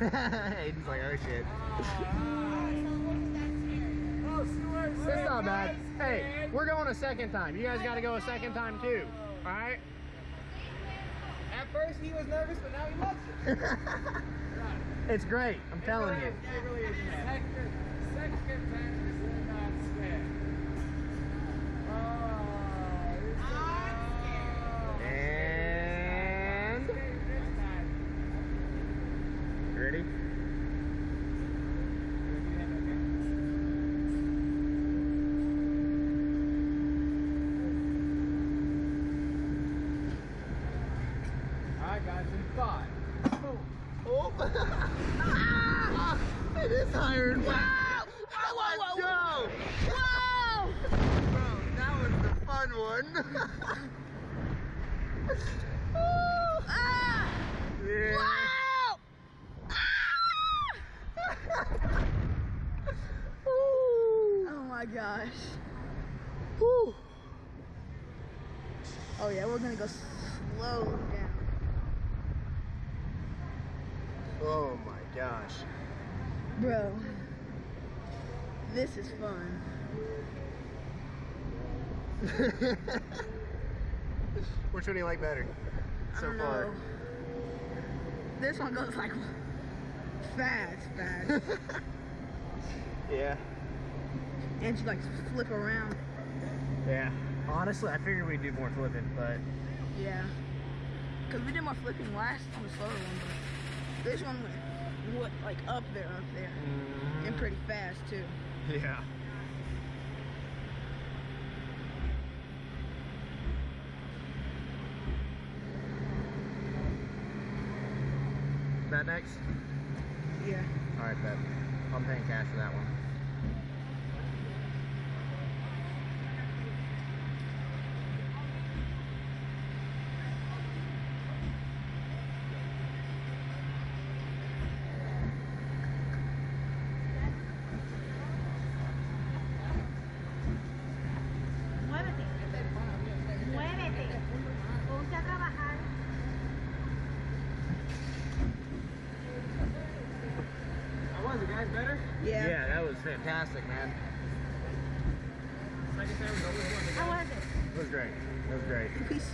Aedyn's like, oh shit. Oh, It's not bad. Hey, we're going a second time. You guys got to go a second time too. All right? At first he was nervous, but now he loves it. It's great. I'm telling you. It really is. Second, second time is really not scared. Oh, this is- oh. And Scared this time. you ready? Guys, in five. Oh! ah, it is iron. Wow! Let's go! Wow! Bro, that was the fun one. Ah! yeah. Wow! Oh my gosh. Whew. Oh yeah, we're gonna go slow down. Oh my gosh. Bro, this is fun. Which one do you like better I so far? This one goes like fast, fast. Yeah. and you like flip around. Yeah. Honestly, I figured we'd do more flipping, but Yeah. Cause we did more flipping last on the slower one, but this one went what like up there, up there, mm-hmm. and pretty fast too. yeah. That next? Yeah. All right, bet. I'm paying cash for that one. Muévete. Muévete. Ponte a trabajar. How was it, guys? Better? Yeah. that was fantastic, man. Second time was always one. How was it? It was great. It was great. Peace.